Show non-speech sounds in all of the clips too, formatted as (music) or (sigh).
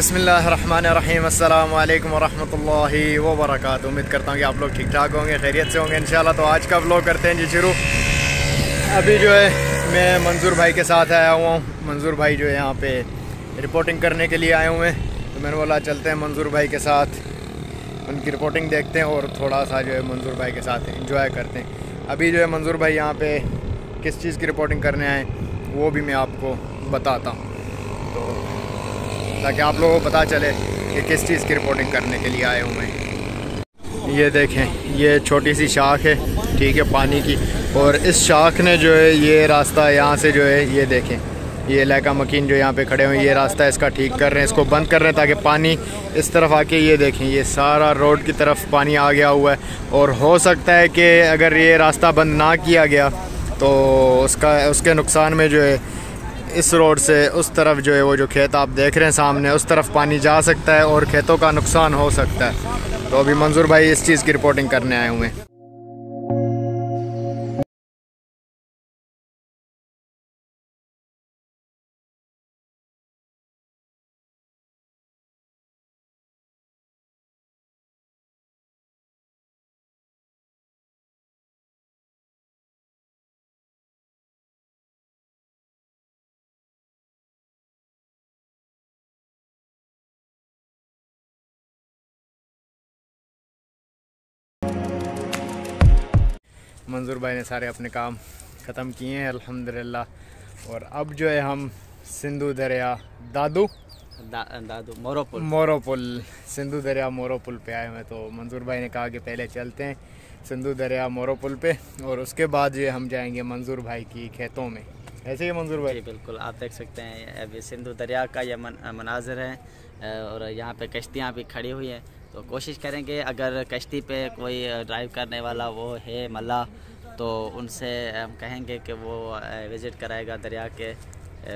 बिसमीम अल्लाम वरहमतुल्लाहि वबरकातुहू। उम्मीद करता हूँ कि आप लोग ठीक ठाक होंगे, खैरियत से होंगे। इन तो आज का व्लॉग करते हैं जी शुरू। अभी जो है, मैं मंजूर भाई के साथ आया हुआ हूँ। मंजूर भाई जो है यहाँ पे रिपोर्टिंग करने के लिए आए हुए हैं। तो मैंने बोला, चलते हैं मंजूर भाई के साथ। उनकी रिपोर्टिंग देखते हैं और थोड़ा सा जो है मंजूर भाई के साथ इंजॉय करते हैं। अभी जो है मंजूर भाई यहाँ पर किस चीज़ की रिपोर्टिंग करने आए वो भी मैं आपको बताता हूँ। ताकि आप लोगों को पता चले कि किस चीज़ की रिपोर्टिंग करने के लिए आए हुए हैं। ये देखें, ये छोटी सी शाख है, ठीक है, पानी की। और इस शाख ने जो है, ये रास्ता यहाँ से जो है, ये देखें। ये इलाका मकीन जो यहाँ पे खड़े हुए ये रास्ता इसका ठीक कर रहे हैं, इसको बंद कर रहे हैं ताकि पानी इस तरफ़ आके, ये देखें, ये सारा रोड की तरफ़ पानी आ गया हुआ है। और हो सकता है कि अगर ये रास्ता बंद ना किया गया तो उसका, उसके नुकसान में जो है इस रोड से उस तरफ़ जो है वो जो खेत आप देख रहे हैं सामने, उस तरफ़ पानी जा सकता है और खेतों का नुकसान हो सकता है। तो अभी मंजूर भाई इस चीज़ की रिपोर्टिंग करने आए हुए हैं। मंजूर भाई ने सारे अपने काम ख़त्म किए हैं अल्हम्दुलिल्लाह। और अब जो है हम सिंधु दरिया दादू। दा, दादू मोरोपुल मोरोपुल सिंधु दरिया मोरोपुल पे आए हुए तो मंजूर भाई ने कहा कि पहले चलते हैं सिंधु दरिया मोरोपुल पे और उसके बाद जो हम जाएँगे मंजूर भाई की खेतों में। ऐसे ही मंजूर भाई? बिल्कुल। आप देख सकते हैं अभी सिंधु दरिया का ये मन, मनाजर है और यहाँ पे कश्तियाँ भी खड़ी हुई हैं। तो कोशिश करेंगे अगर कश्ती पे कोई ड्राइव करने वाला वो है मल्ला तो उनसे हम कहेंगे कि वो विज़िट कराएगा दरिया के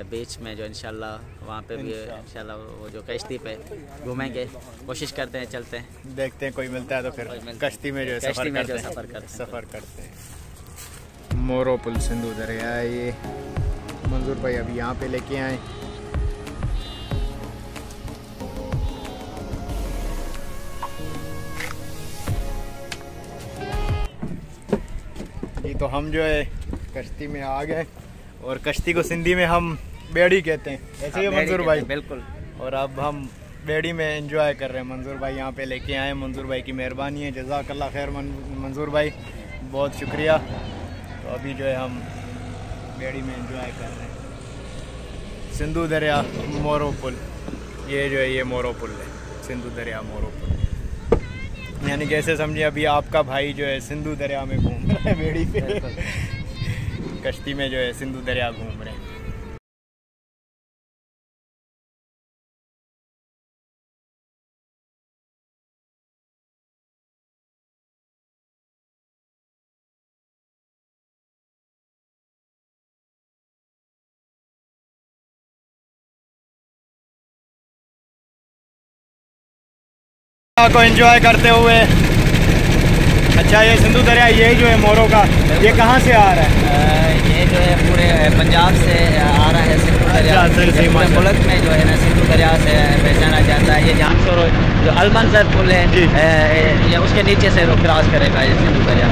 बीच में जो इंशाल्लाह वहाँ पे भी इंशाल्लाह। वो जो कश्ती पे घूमेंगे। कोशिश करते हैं चलते हैं। देखते हैं कोई मिलता है तो फिर कश्ती में जो कश्ती में जो सफ़र करते सफ़र करते हैं। मोरो पुल सिंधु दरिया ये। मंजूर भाई अभी यहाँ पे लेके आए। तो हम जो है कश्ती में आ गए और कश्ती को सिंधी में हम बेड़ी कहते हैं। ऐसे ही हाँ, मंजूर भाई। बिल्कुल। और अब हम बेड़ी में इंजॉय कर रहे हैं। मंजूर भाई यहाँ पे लेके आए मंजूर भाई की मेहरबानी है। जजाकल्ला खैर मंजूर भाई बहुत शुक्रिया। तो अभी जो है हम बेड़ी में इंजॉय कर रहे हैं। सिंधु दरिया मोरो पुल ये जो है ये मोरो पुल है। सिंधु दरिया मोरो पुल यानी कैसे समझिए अभी आपका भाई जो है सिंधु दरिया में घूम रहा है बेड़ी पे। कश्ती में जो है सिंधु दरिया घूम रहे हैं। को एंजॉय करते हुए। अच्छा ये सिंधु दरिया ये जो है मोरों का ये कहाँ से आ रहा है? ये जो है पूरे पंजाब से आ रहा है सिंधु दरिया। अच्छा, पूरे मुल्क में जो है ना सिंधु दरिया से पहचाना जाता है। ये जहाँ जो अलमंजर पुल है ये उसके नीचे से क्रॉस करेगा ये सिंधु दरिया।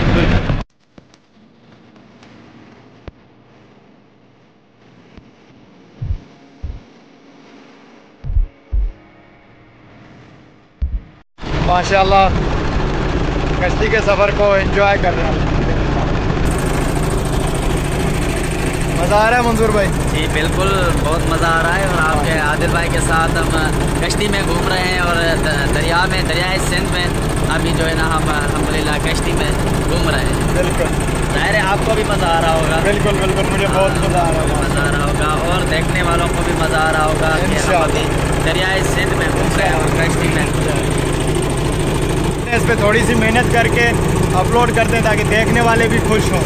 माशाल्लाह कश्ती के सफ़र को एंजॉय कर रहे हैं। मज़ा आ रहा है मंजूर भाई? जी बिल्कुल बहुत मज़ा आ रहा है और आपके आदिल भाई के साथ हम कश्ती में घूम रहे हैं और दरिया में दरियाए सिंध में अभी जो है ना हम अलहमदिल्ला कश्ती में घूम रहे हैं। बिल्कुल। ज़ाहिर है आपको भी मज़ा आ रहा होगा। बिल्कुल बिल्कुल मुझे बहुत मज़ा आ रहा है। मज़ा आ रहा होगा और देखने वालों को भी मज़ा आ रहा होगा कि हम अभी दरियाए सिंध में घूम रहे हैं और कश्ती में। इस पर थोड़ी सी मेहनत करके अपलोड करते हैं ताकि देखने वाले भी खुश हों।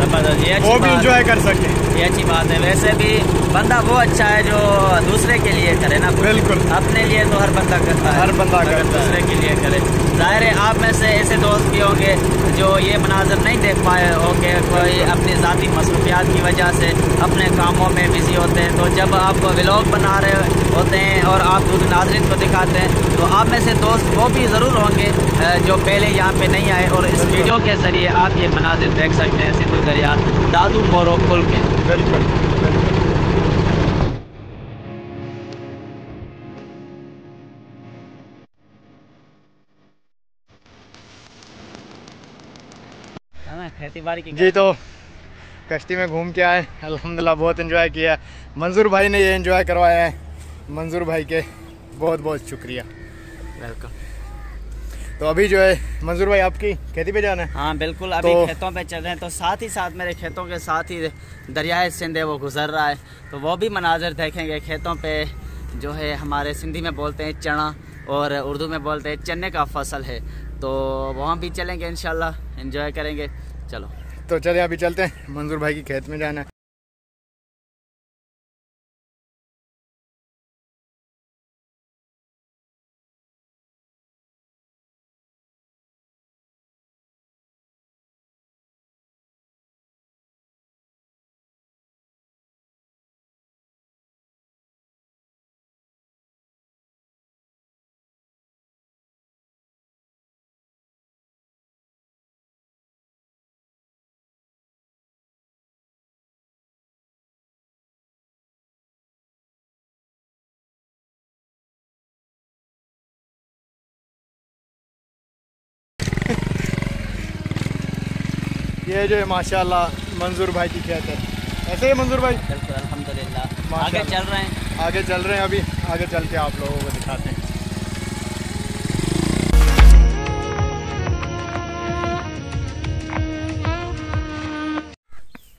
वो भी इंजॉय कर सके। ये अच्छी बात है। वैसे भी बंदा वो अच्छा है जो दूसरे के लिए करे ना। बिल्कुल। अपने लिए तो हर बंदा करता है। हर बंदा करता दूसरे के लिए करे। ज़ाहिर है आप में से ऐसे दोस्त भी होंगे जो ये मनाजर नहीं देख पाए होंगे कोई अपनी ज़ाती मसरूफियात की वजह से अपने कामों में बिज़ी होते हैं। तो जब आप व्लॉग बना रहे होते हैं और आप दूसरे नाजरन को दिखाते हैं तो आप में से दोस्त वो भी ज़रूर होंगे जो पहले यहाँ पे नहीं आए और इस वीडियो के ज़रिए आप ये मनाजिर देख सकते हैं, सिंधु दरिया, दादू मोरो पुल के। बाड़ी की जी तो कश्ती में घूम के आए अल्हम्दुलिल्लाह बहुत इन्जॉय किया। मंजूर भाई ने ये इन्जॉय करवाया है मंजूर भाई के बहुत बहुत शुक्रिया। वेलकम तो अभी जो है मंजूर भाई आपकी खेती पे जाना है? हाँ बिल्कुल अभी तो, खेतों पे चल रहे हैं। तो साथ ही साथ मेरे खेतों के साथ ही दरियाए सिंध है वो गुजर रहा है। तो वो भी मनाजर देखेंगे खेतों पे जो है हमारे सिंधी में बोलते हैं चना और उर्दू में बोलते हैं चने का फ़सल है। तो वहाँ भी चलेंगे इन इंजॉय करेंगे। चलो। तो चले अभी चलते हैं। मंजूर भाई की खेत में जाना है। ये जो है माशाल्लाह मंजूर भाई की खेत है ऐसे ही मंजूर भाई? बिल्कुल अल्हम्दुलिल्लाह। आगे चल रहे हैं। आगे चल रहे हैं अभी आगे चल के आप लोगों को दिखाते हैं।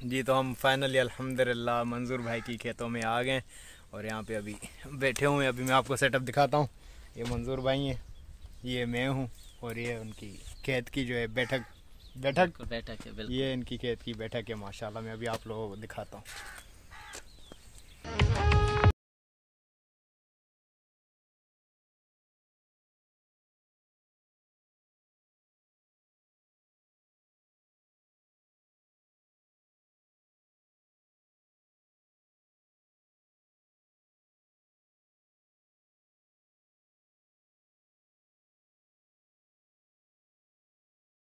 जी तो हम फाइनली अल्हम्दुलिल्लाह मंजूर भाई की खेतों में आ गए और यहाँ पे अभी बैठे हुए हैं। अभी मैं आपको सेटअप दिखाता हूँ। ये मंजूर भाई हैं ये मैं हूँ और ये उनकी खेत की जो है बैठक बैठक? बैठक है बिल्कुल। ये इनकी खेत की बैठक है माशाल्लाह मैं अभी आप लोगों को दिखाता हूँ।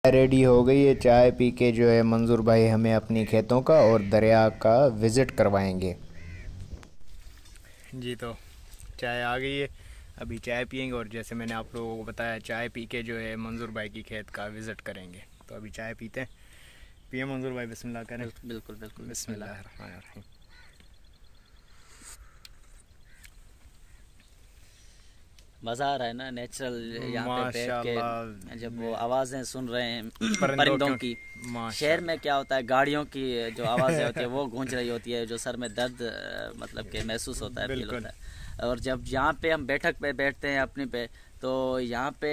रेडी हो गई है चाय पी के जो है मंजूर भाई हमें अपनी खेतों का और दरिया का विज़िट करवाएँगे। जी तो चाय आ गई है। अभी चाय पियेंगे और जैसे मैंने आप लोगों को बताया चाय पी के जो है मंजूर भाई की खेत का विज़िट करेंगे। तो अभी चाय पीते हैं। पिए मंजूर भाई बिस्मिल्लाह करें। बिल्कुल बिल्कुल बिस्मिल्लाह मज़ा आ रहा है ना नेचुरल यहाँ पे बैठ के जब वो आवाज़ें सुन रहे हैं परिंदों की। शहर में क्या होता है गाड़ियों की जो आवाज़ें होती है वो गूंज रही होती है जो सर में दर्द मतलब के महसूस होता है फील होता है। और जब यहाँ पे हम बैठक पे बैठते हैं अपनी पे तो यहाँ पे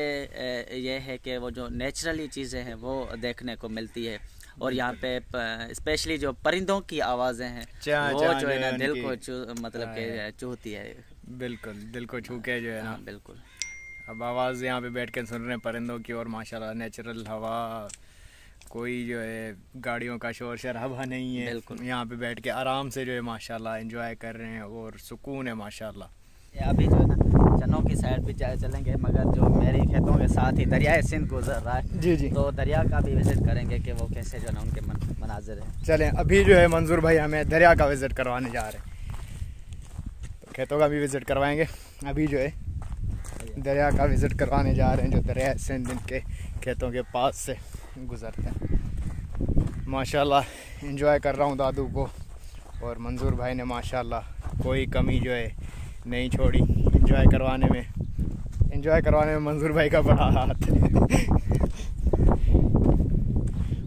ये है कि वो जो नेचुरली चीज़ें हैं वो देखने को मिलती है। और यहाँ पे स्पेशली जो परिंदों की आवाज़ें हैं वो जो है ना दिल को मतलब के चूहती है। बिल्कुल दिल को छू के जो है ना। हाँ, बिल्कुल। अब आवाज़ यहाँ पे बैठ के सुन रहे हैं परिंदों की और माशाल्लाह नेचुरल हवा कोई जो है गाड़ियों का शोर शराबा नहीं है। बिल्कुल। यहाँ पे बैठ के आराम से जो है माशाल्लाह एंजॉय कर रहे हैं और सुकून है माशाल्लाह। अभी जो है ना चनों की साइड भी चलेंगे मगर जो मेरे खेतों के साथ ही दरिया सिंध गुजर रहा है। जी जी। तो दरिया का भी विज़िट करेंगे कि वो कैसे जो है ना उनके मन, मनाजिर है। चलें अभी जो है मंजूर भाई हमें दरिया का विज़िट करवाने जा रहे हैं। खेतों का भी विज़िट करवाएँगे। अभी जो है, दरिया का विज़िट करवाने जा रहे हैं, जो दरिया सिंध के खेतों के पास से गुज़रते हैं। माशाल्लाह इंजॉय कर रहा हूँ दादू को। और मंजूर भाई ने माशाल्लाह कोई कमी जो है, नहीं छोड़ी इंजॉय करवाने में। इंजॉय करवाने में मंजूर भाई का बड़ा हाथ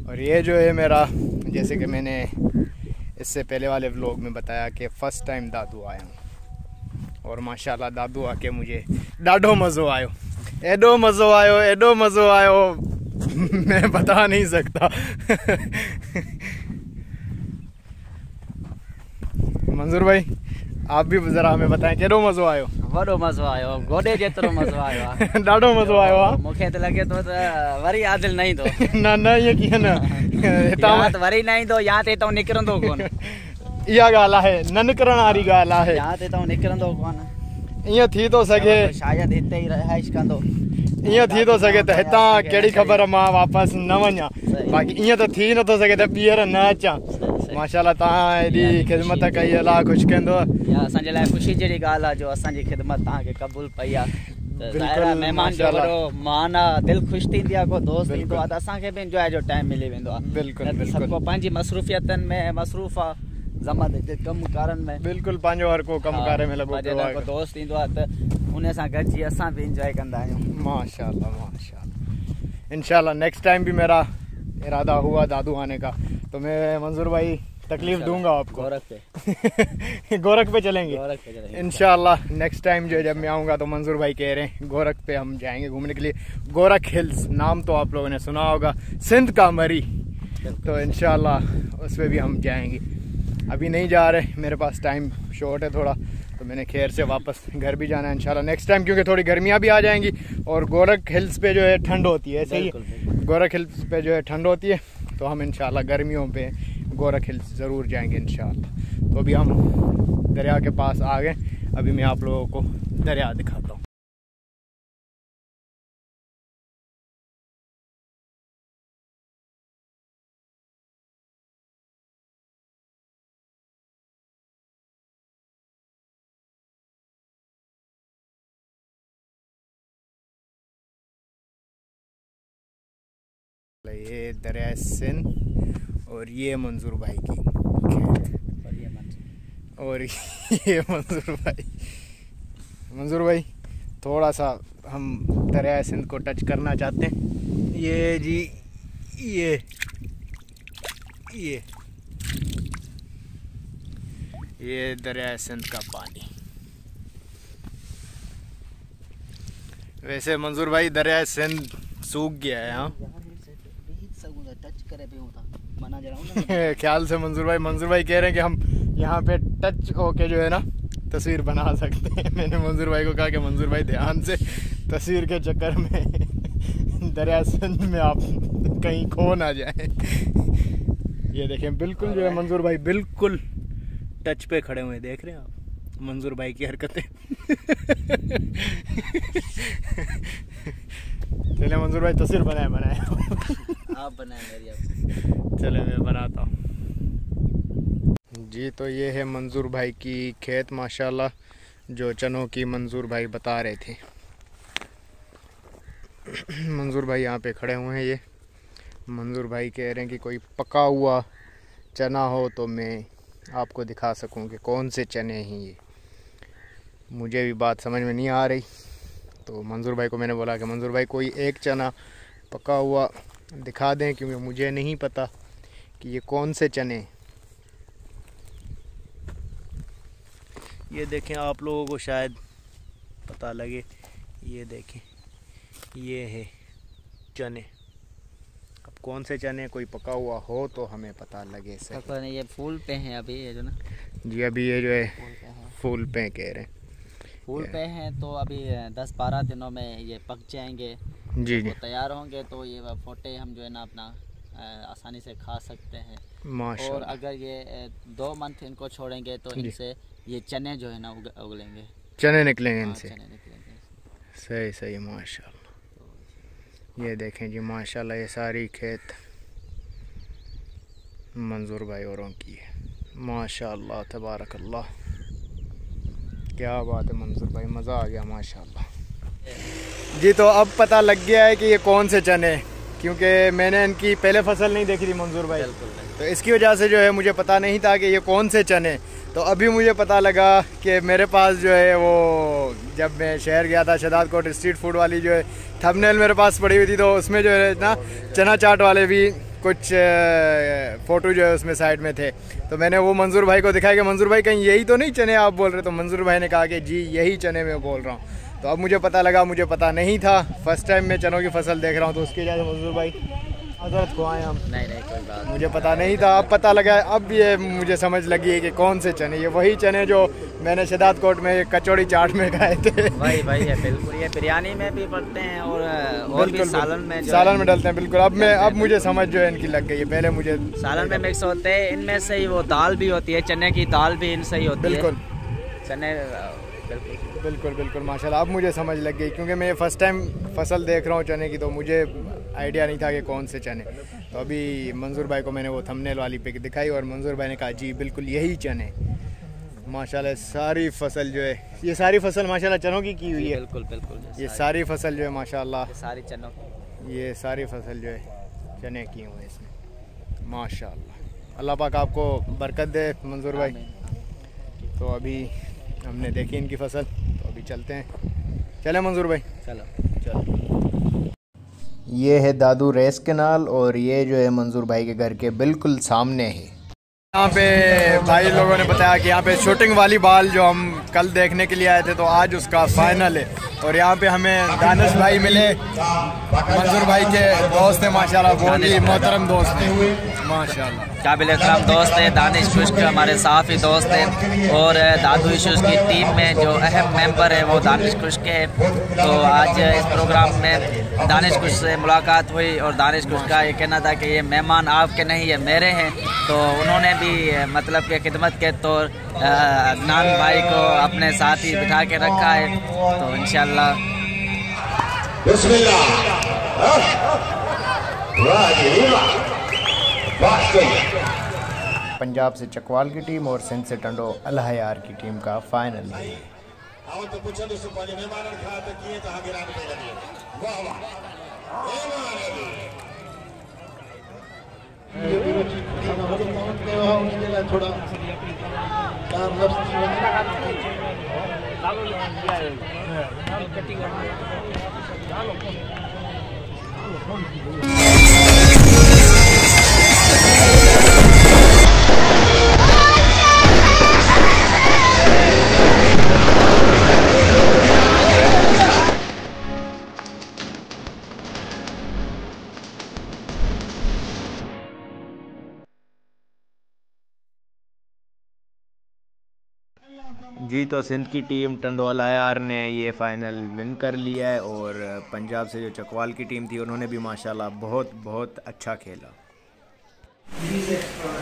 और ये जो है मेरा, जैसे कि मैंने इससे पहले वाले व्लॉग में बताया कि फ़र्स्ट टाइम दादू आया हूँ। और माशाल्लाह दादू आके मुझे ॾाढो मज़ो आयो। एॾो मज़ो आयो एॾो मज़ो आयो। (laughs) मैं बता नहीं सकता। (laughs) मंजूर भाई आप भी ज़रा हमें बताएँ कहिड़ो मज़ो आयो? वॾो मज़ो आयो गोॾे जेतिरो मज़ो आयो (laughs) आहे ॾाढो मज़ो आयो आहे मूंखे त लॻे थो त वरी आदिल न ईंदो न न ईअं कीअं न? हितां वरी न ईंदो या त हितां निकिरंदो कोन। इहा ॻाल्हि आहे न निकिरण वारी ॻाल्हि आहे. या त हितां निकिरंदो कोन? ईअं थी थो सघे शायदि हिते ई रहाइश कंदो। ईअं थी थो सघे त हितां कहिड़ी ख़बर माँ वापसि न वञा। बाक़ी ईअं त थी नथो सघे त ॿीहर न अचां। माशाल्लाह तव्हां हेॾी ख़िदमत कई अलाह ख़ुशि कंदो। असांजे लाइ ख़ुशी जहिड़ी ॻाल्हि आहे जो असांजी ख़िदमत तव्हांखे क़बूल पई आहे। त महिमान जो वॾो मान आहे दिलि ख़ुशि थींदी आहे को दोस्त ईंदो आहे त असांखे बि इंजॉय जो टाइम मिली वेंदो आहे। त बिल्कुलु। सभु को पंहिंजी मसरूफ़ियतनि में मसरूफ़ आहे। ज़माने जे कमु कारनि में। बिल्कुलु पंहिंजो हर को कमु कार में लॻो पियो दोस्त ईंदो आहे त उन सां गॾिजी असां बि इंजॉय कंदा आहियूं। माशाल्लाह इंशाल्लाह नेक्स्ट टाइम भी मेरा इरादा हुआ दादू आने का तो मैं मंजूर भाई तकलीफ़ दूँगा आपको। गोरख पे। (laughs) गोरख पे चलेंगे? गोरख पे चलेंगे। इंशाल्लाह नेक्स्ट टाइम जो है जब मैं आऊँगा तो मंजूर भाई कह रहे हैं गोरख पे हम जाएँगे घूमने के लिए। गोरख हिल्स नाम तो आप लोगों ने सुना होगा सिंध का मरी। तो इंशाल्लाह उस पर भी हम जाएँगे। अभी नहीं जा रहे मेरे पास टाइम शॉर्ट है थोड़ा तो मैंने खैर से वापस घर भी जाना है इंशाल्लाह नेक्स्ट टाइम क्योंकि थोड़ी गर्मियाँ भी आ जाएँगी और गोरख हिल्स पे जो है ठंड होती है ऐसे बिल्कुल। गोरख हिल्स पे जो है ठंड होती है तो हम इंशाल्लाह गर्मियों पे गोरख हिल्स ज़रूर जाएँगे इंशाल्लाह तो अभी हम दरिया के पास आ गए अभी मैं आप लोगों को दरिया दिखाता हूँ ये दरिया सिंध और ये मंजूर भाई की खेत और ये (laughs) और ये मंजूर भाई। मंजूर भाई थोड़ा सा हम दरिया सिंध को टच करना चाहते हैं। ये जी ये ये ये दरिया सिंध का पानी। वैसे मंजूर भाई दरिया सिंध सूख गया है हाँ। टच करे पियूं था माना जरा (laughs) ख्याल से मंजूर भाई मंजूर भाई कह रहे हैं कि हम यहाँ पे टच होके जो है ना तस्वीर बना सकते हैं। (laughs) मैंने मंजूर भाई को कहा कि मंजूर भाई ध्यान से तस्वीर के चक्कर में (laughs) दरिया सिंध में आप कहीं खो ना जाए। ये देखें बिल्कुल जो है मंजूर भाई बिल्कुल टच पे खड़े हुए देख रहे हैं आप? मंजूर भाई की हरकतें। चले मंजूर भाई तस्वीर बनाए बनाए। आप बनाए मेरी अब चले मैं बनाता हूँ। जी तो ये है मंजूर भाई की खेत माशाल्लाह जो चनों की मंजूर भाई बता रहे थे। (clears throat) मंजूर भाई यहाँ पे खड़े हुए हैं ये। मंजूर भाई कह रहे हैं कि कोई पका हुआ चना हो तो मैं आपको दिखा सकूँ कि कौन से चने हैं ये। मुझे भी बात समझ में नहीं आ रही। तो मंजूर भाई को मैंने बोला कि मंजूर भाई कोई एक चना पका हुआ दिखा दें क्योंकि मुझे नहीं पता कि ये कौन से चने ये देखें आप लोगों को शायद पता लगे ये देखें ये है चने। अब कौन से चने कोई पका हुआ हो तो हमें पता लगे सही। नहीं ये फूल पे हैं अभी ये जो ना। जी अभी ये जो है फूल पे फूल पे कह रहे हैं। फूल पे हैं। तो अभी दस बारह दिनों में ये पक जाएँगे। जी जी। तैयार होंगे तो ये फोटे हम जो है ना अपना आसानी से खा सकते हैं। और अगर ये दो मंथ इनको छोड़ेंगे तो इनसे ये चने जो है ना उग, उगलेंगे। चने निकलेंगे हाँ, इनसे। चने निकलेंगे सही सही माशाल्लाह। ये देखें जी माशाल्लाह ये सारी खेत मंजूर भाई औरों की है। माशाल्लाह तबारक अल्लाह क्या बात है मंजूर भाई मज़ा आ गया माशाल्लाह। जी तो अब पता लग गया है कि ये कौन से चने क्योंकि मैंने इनकी पहले फ़सल नहीं देखी थी मंजूर भाई। तो इसकी वजह से जो है मुझे पता नहीं था कि ये कौन से चने तो अभी मुझे पता लगा कि मेरे पास जो है वो जब मैं शहर गया था शदाद कोट स्ट्रीट फ़ूड वाली जो है थंबनेल मेरे पास पड़ी हुई थी तो उसमें जो है ना चना चाट वाले भी कुछ फ़ोटो जो है उसमें साइड में थे। तो मैंने वो मंजूर भाई को दिखाया कि मंजूर भाई कहीं यही तो नहीं चने आप बोल रहे तो मंजूर भाई ने कहा कि जी, यही चने मैं बोल रहा हूँ। तो अब मुझे पता लगा, मुझे पता नहीं था। फ़र्स्ट टाइम मैं चनों की फ़सल देख रहा हूँ तो उसके से मंजूर भाई हज़रत को आए हम। नहीं नहीं कोई बात मुझे पता नहीं था अब पता लगा अब ये मुझे समझ लगी है कि कौन से चने। ये वही चने जो मैंने शदाद कोट में कचौड़ी चाट में खाए थे। वही वही है बिल्कुल ये बिरयानी में भी पड़ते हैं और और भी सालन में सालन में डलते हैं बिल्कुल। अब मैं अब मुझे समझ जो है इनकी लग गई है पहले मुझे सालन में मिक्स होते हैं इनमें से ही वो दाल भी होती है चने की दाल भी इनसे ही होती है। बिल्कुल। चने बिल्कुल। बिल्कुल बिल्कुल माशाल्लाह अब मुझे समझ लग गई क्योंकि मैं ये फ़र्स्ट टाइम फ़सल देख रहा हूँ चने की तो मुझे आइडिया नहीं था कि कौन से चने। तो अभी मंजूर भाई को मैंने वो थंबनेल वाली पिक दिखाई और मंजूर भाई ने कहा जी बिल्कुल यही चने। माशाल्लाह सारी फ़सल जो है ये सारी फ़सल माशाल्लाह चनों की की हुई है। बिल्कुल बिल्कुल ये सारी। फ़सल जो है माशाल्लाह। सारी चनों की। ये सारी फ़सल जो है चने की हुई है इसमें। माशाल्लाह। अल्लाह पाक आपको बरकत दे मंजूर भाई। तो अभी हमने देखी इनकी फ़सल तो अभी चलते हैं। चले मंजूर भाई। चलो चलो। ये है दादू रेस केनाल और ये जो है मंजूर भाई के घर के बिल्कुल सामने है। यहाँ पे भाई लोगों ने बताया कि यहाँ पे शूटिंग वाली बाल जो हम कल देखने के लिए आए थे तो आज उसका फाइनल है। और यहाँ पे हमें दानिश भाई मिले। मंजूर भाई के दोस्त हैं माशाल्लाह बहुत ही मोहतरम दोस्त हैं। माशाल्लाह। काबिल दोस्त है दानिश खुश्क हमारे साफ़ी दोस्त हैं। और दादू इशूज़ की टीम में जो अहम मेंबर है वो दानिश खुश्क है। तो आज इस प्रोग्राम में दानिश खुश से मुलाकात हुई और दानिश खुश का ये कहना था कि ये मेहमान आपके नहीं ये मेरे हैं। तो उन्होंने भी मतलब के खिदमत के तौर अदनान भाई को अपने साथ ही बिठा के रखा है। तो इन पंजाब से चकवाल की टीम और सिंध से टंडो अलहयार की टीम का फाइनल है। थोड़ा जी तो सिंध की टीम टंडोला यार ने ये फ़ाइनल विन कर लिया है और पंजाब से जो चकवाल की टीम थी, उन्होंने भी माशाल्लाह बहुत बहुत अच्छा खेला।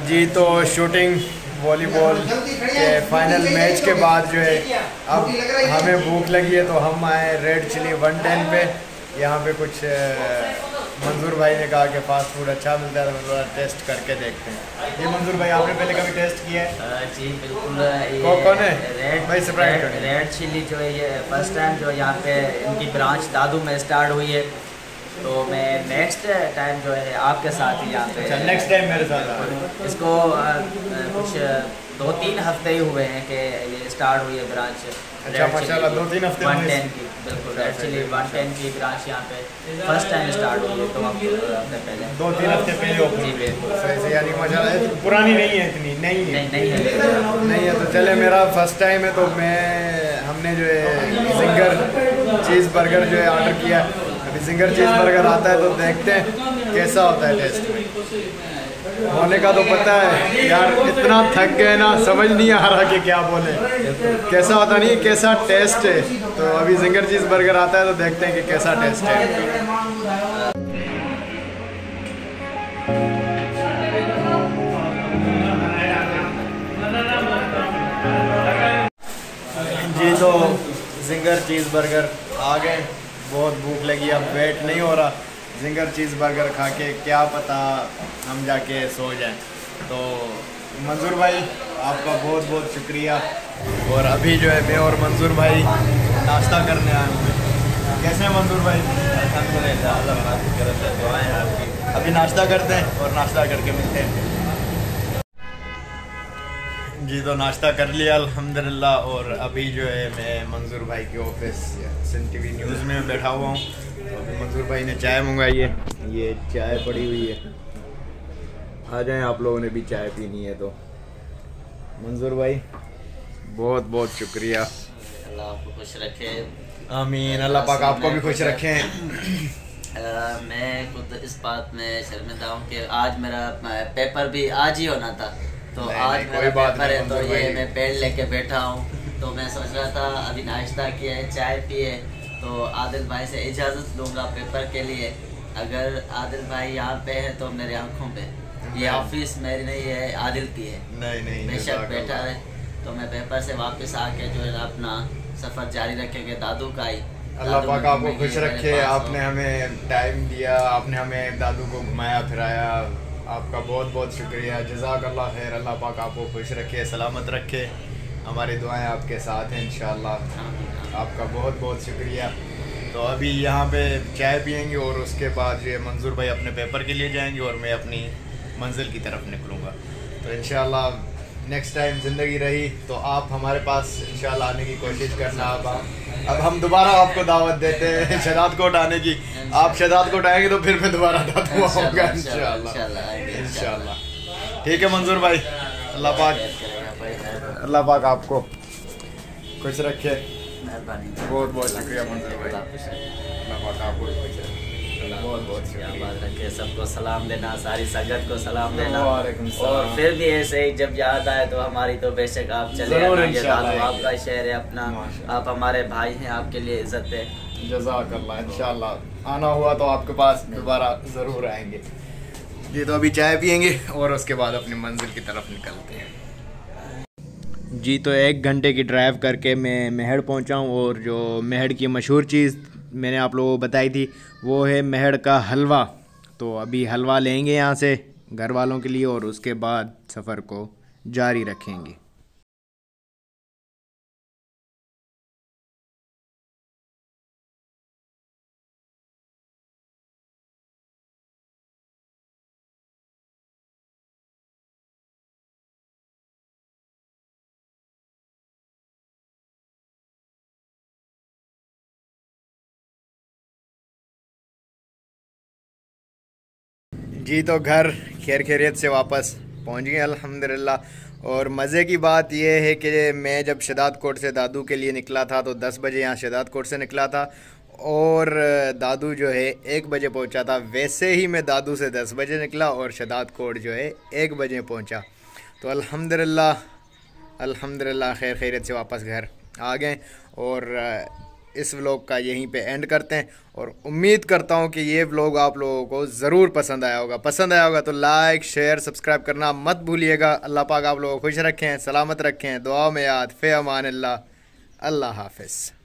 जी तो शूटिंग वॉलीबॉल के फाइनल मैच के बाद जो है, अब हमें भूख लगी है तो हम आए रेड चिली वन टेन पे। यहाँ पे कुछ मंजूर भाई ने कहा कि फास्ट फ़ूड अच्छा मिलता है तो थोड़ा टेस्ट करके देखते हैं। ये मंजूर भाई आपने पहले कभी टेस्ट किया है? जी बिल्कुल कौन कौन है? रेड भाई सरप्राइज़ रेड, रेड चिली जो है ये फ़र्स्ट टाइम जो यहाँ पे इनकी ब्रांच दादू में स्टार्ट हुई है। तो मैं नेक्स्ट टाइम जो है आपके साथ ही यहाँ पे नेक्स्ट टाइम मेरे साथ इसको कुछ दो तीन हफ़्ते ही हुए हैं कि ये स्टार्ट हुई है ब्रांच अच्छा दो तीन हफ़्ते वन टेन की बिल्कुल एक्चुअली वन टेन की ब्रांच यहाँ पे फ़र्स्ट टाइम स्टार्ट हुई है तो हफ़्ते पहले। दो तीन हफ़्ते पहले जी बिल्कुल। यानी माशाल्लाह पुरानी नहीं है इतनी नहीं है। नहीं नहीं है। नहीं है तो चले मेरा फ़र्स्ट टाइम है तो मैं हमने जो है जिंगर चीज़ बर्गर जो है ऑर्डर किया जिंगर चीज़ बर्गर आता है तो देखते हैं कैसा होता है टेस्ट होने का तो पता है, यार, इतना थक गए ना, समझ नहीं आ रहा कि क्या बोले। कैसा होता नहीं, कैसा टेस्ट है। तो अभी जिंगर चीज़ बर्गर आता है तो देखते हैं कि कैसा टेस्ट है। जी तो जिंगर चीज़ बर्गर आ गए। बहुत भूख लगी अब वेट नहीं हो रहा। जिंगर चीज़ बर्गर खा के क्या पता हम जाके सो जाएँ। तो मंजूर भाई आपका बहुत बहुत शुक्रिया। और अभी जो है मैं और मंजूर भाई नाश्ता करने आए हुए कैसे हैं मंजूर भाई? अभी नाश्ता करते हैं और नाश्ता करके मिलते हैं। जी तो नाश्ता कर लिया अल्हम्दुलिल्लाह। और अभी जो है मैं मंजूर भाई के ऑफ़िस सिंध टीवी न्यूज़ में बैठा हुआ हूँ। तो अभी मंजूर भाई ने चाय मंगाई है। ये चाय पड़ी हुई है। आ जाएँ आप लोगों ने भी चाय पीनी है तो। मंजूर भाई बहुत बहुत शुक्रिया। अल्लाह आपको खुश रखे। आमीन अल्लाह पाक आपको भी खुश रखें। मैं खुद इस बात में शर्मिंदा हूँ कि आज मेरा पेपर भी आज ही होना था। तो नहीं, आज नहीं, मेरा कोई बात पेपर है तो ये मैं पेड़ लेके बैठा हूँ। तो मैं सोच रहा था अभी नाश्ता किया है चाय पिए। तो आदिल भाई से इजाज़त लूँगा पेपर के लिए। अगर आदिल भाई यहाँ पे है तो मेरी आँखों पे। ये ऑफ़िस मेरी नहीं है आदिल की है। नहीं नहीं बेशक बैठा है तो मैं पेपर से वापस आके जो है अपना सफ़र जारी रखेंगे दादू का ही। अल्लाह पाक आपको खुश रखे आपने हमें टाइम दिया आपने हमें दादू को घुमाया फिराया। आपका बहुत बहुत शुक्रिया। जजाक अल्लाह खैर। अल्लाह पाक आपको खुश रखे, सलामत रखे। हमारी दुआएँ आपके साथ हैं, इंशाल्लाह। आपका बहुत बहुत शुक्रिया। तो अभी यहाँ पे चाय पियेंगे और उसके बाद ये मंजूर भाई अपने पेपर के लिए जाएँगे और मैं अपनी मंजिल की तरफ़ निकलूँगा। तो इन नेक्स्ट टाइम ज़िंदगी रही तो आप हमारे पास इंशाल्लाह आने की कोशिश करना अब अब हम दोबारा आपको दावत देते हैं (laughs) शदाद कोट आने की। आप शदाद कोट आएँगे तो फिर मैं दोबारा दादू आऊँगा इंशाल्लाह, ठीक है मंजूर भाई। अल्लाह पाक। अल्लाह पाक आपको खुश रखे। बहुत बहुत शुक्रिया मंजूर भाई। अल्लाह पाक आपको खुश रखे। बहुत बहुत शुक्रिया। रखे सबको सलाम देना सारी संगत को सलाम देना। और फिर भी ऐसे ही जब याद आए तो हमारी तो बेशक आप चले ये आएँगे। आपका शहर है अपना। आप हमारे भाई हैं आपके लिए इज़्ज़त है। जजाक अल्लाह इंशाल्लाह। आना हुआ तो आपके पास दोबारा ज़रूर आएँगे। जी तो अभी चाय पियेंगे और उसके बाद अपनी मंजिल की तरफ़ निकलते हैं। जी तो एक घंटे की ड्राइव करके मैं मेहड़ पहुँचा हूँ और जो मेहड़ की मशहूर चीज़ मैंने आप लोगों को बताई थी, वो है मेहड़ का हलवा। तो अभी हलवा लेंगे यहाँ से, घर वालों के लिए और उसके बाद सफ़र को जारी रखेंगे। जी तो घर खैर खैरियत से वापस पहुँच गए, अल्हम्दुलिल्लाह। और मज़े की बात यह है कि मैं जब शदाद कोट से दादू के लिए निकला था तो 10 बजे यहाँ शदाद कोट से निकला था। और दादू जो है, एक बजे पहुँचा था। वैसे ही मैं दादू से 10 बजे निकला और शदाद कोट जो है, एक बजे पहुँचा। तो अल्हम्दुलिल्लाह अल्हम्दुलिल्लाह, खैर खैरियत से वापस घर आ गए। और इस व्लॉग का यहीं पे एंड करते हैं और उम्मीद करता हूँ कि ये व्लॉग आप लोगों को ज़रूर पसंद आया होगा। पसंद आया होगा तो लाइक शेयर सब्सक्राइब करना मत भूलिएगा। अल्लाह पाक आप लोगों को खुश रखें, सलामत रखें। दुआ में याद, फ़े अमान अल्लाह हाफिज़।